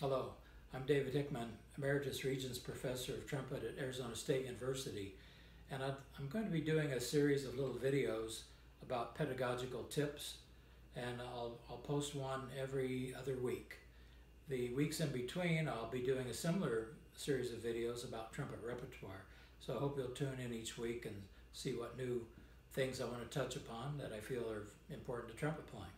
Hello, I'm David Hickman, Emeritus Regents Professor of Trumpet at Arizona State University, and I'm going to be doing a series of little videos about pedagogical tips, and I'll, I'll post one every other week. The weeks in between, I'll be doing a similar series of videos about trumpet repertoire, so I hope you'll tune in each week and see what new things I want to touch upon that I feel are important to trumpet playing.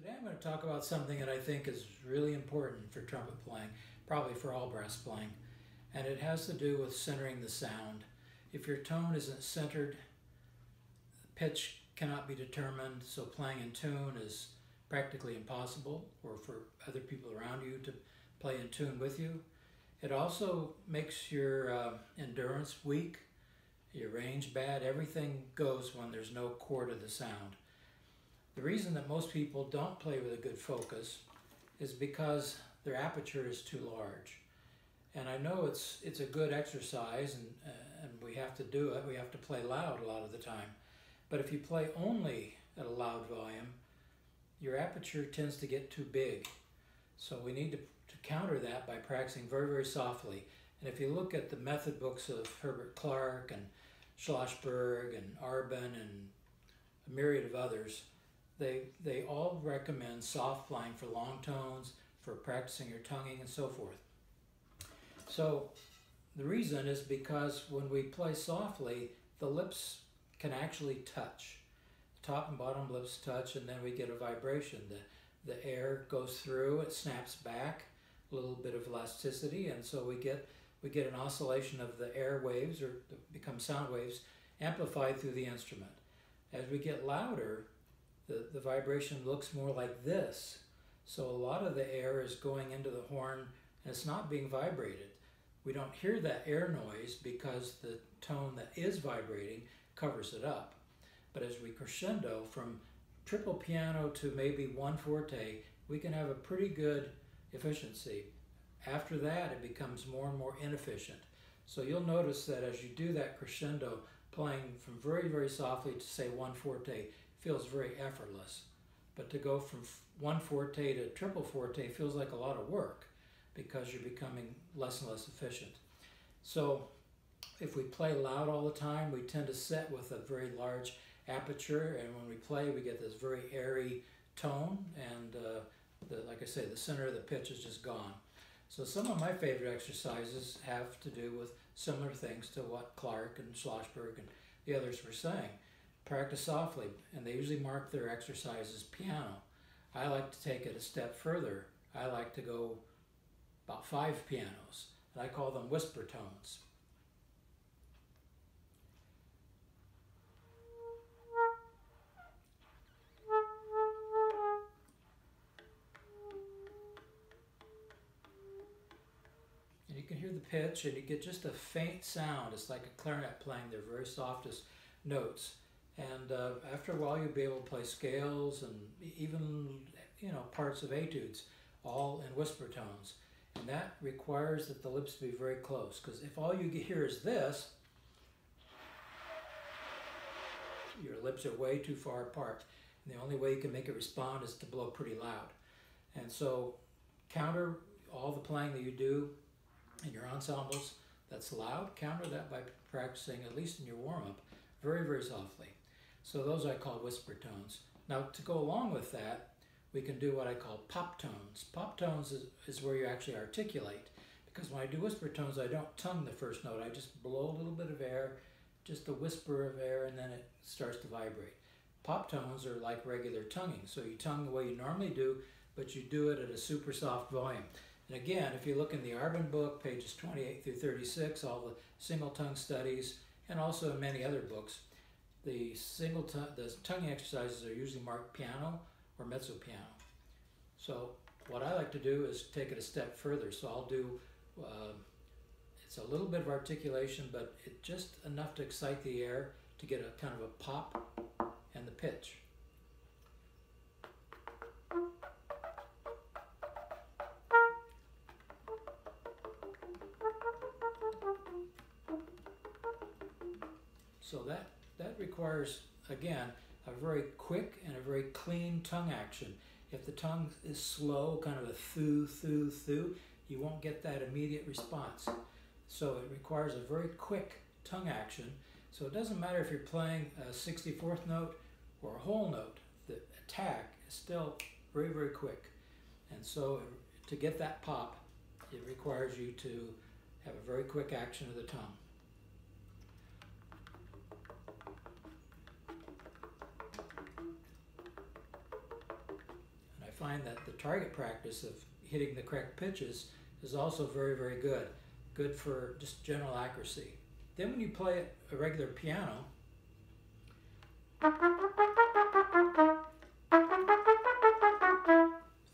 Today I'm going to talk about something that I think is really important for trumpet playing, probably for all brass playing, and it has to do with centering the sound. If your tone isn't centered, pitch cannot be determined, so playing in tune is practically impossible, or for other people around you to play in tune with you. It also makes your uh, endurance weak, your range bad. Everything goes when there's no core to the sound. The reason that most people don't play with a good focus is because their aperture is too large. And I know it's it's a good exercise and, uh, and we have to do it. We have to play loud a lot of the time. But if you play only at a loud volume, your aperture tends to get too big. So we need to to counter that by practicing very, very softly. And if you look at the method books of Herbert Clarke and Schlossberg and Arban and a myriad of others, they, they all recommend soft flying for long tones, for practicing your tonguing and so forth. So the reason is because when we play softly, the lips can actually touch. Top and bottom lips touch and then we get a vibration. The, the air goes through, it snaps back, a little bit of elasticity, and so we get we get an oscillation of the air waves or become sound waves amplified through the instrument. As we get louder, the, the vibration looks more like this. So a lot of the air is going into the horn and it's not being vibrated. We don't hear that air noise because the tone that is vibrating covers it up. But as we crescendo from triple piano to maybe one forte, we can have a pretty good efficiency. After that, it becomes more and more inefficient. So you'll notice that as you do that crescendo, playing from very, very softly to say one forte feels very effortless. But to go from one forte to triple forte feels like a lot of work because you're becoming less and less efficient. So if we play loud all the time, we tend to set with a very large aperture, and when we play, we get this very airy tone, and uh, the, like I say, the center of the pitch is just gone. So some of my favorite exercises have to do with similar things to what Clarke and Schlossberg and the others were saying. Practice softly, and they usually mark their exercises piano. I like to take it a step further. I like to go about five pianos, and I call them whisper tones. And you can hear the pitch and you get just a faint sound. It's like a clarinet playing their very softest notes. And uh, after a while, you'll be able to play scales and even, you know, parts of etudes, all in whisper tones. And that requires that the lips be very close, because if all you hear is this, your lips are way too far apart. And the only way you can make it respond is to blow pretty loud. And so counter all the playing that you do in your ensembles that's loud, counter that by practicing, at least in your warm-up, very, very softly. So those I call whisper tones. Now to go along with that, we can do what I call pop tones. Pop tones is, is where you actually articulate. Because when I do whisper tones, I don't tongue the first note. I just blow a little bit of air, just a whisper of air, and then it starts to vibrate. Pop tones are like regular tonguing. So you tongue the way you normally do, but you do it at a super soft volume. And again, if you look in the Arban book, pages 28 through 36, all the single tongue studies, and also in many other books, the single tongue, the tonguing exercises are usually marked piano or mezzo piano. So what I like to do is take it a step further. So I'll do, uh, it's a little bit of articulation, but it just enough to excite the air to get a kind of a pop and the pitch. So that, that requires, again, a very quick and a very clean tongue action. If the tongue is slow, kind of a thu, thu, thu, you won't get that immediate response. So it requires a very quick tongue action. So it doesn't matter if you're playing a 64th note or a whole note, the attack is still very, very quick. And so to get that pop, it requires you to have a very quick action of the tongue. Find that the target practice of hitting the correct pitches is also very, very good. Good for just general accuracy. Then when you play a regular piano,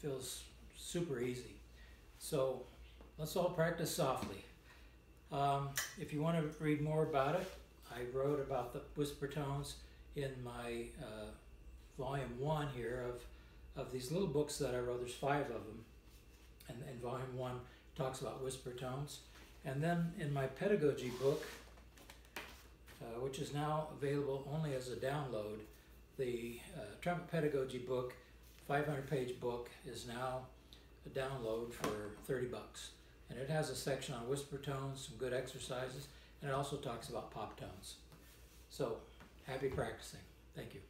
feels super easy. So let's all practice softly. Um, if you want to read more about it, I wrote about the whisper tones in my uh, volume one here of, of these little books that I wrote. There's five of them. And, and volume one talks about whisper tones. And then in my pedagogy book, uh, which is now available only as a download, the uh, trumpet pedagogy book, 500 page book, is now a download for 30 bucks. And it has a section on whisper tones, some good exercises, and it also talks about pop tones. So, happy practicing. Thank you.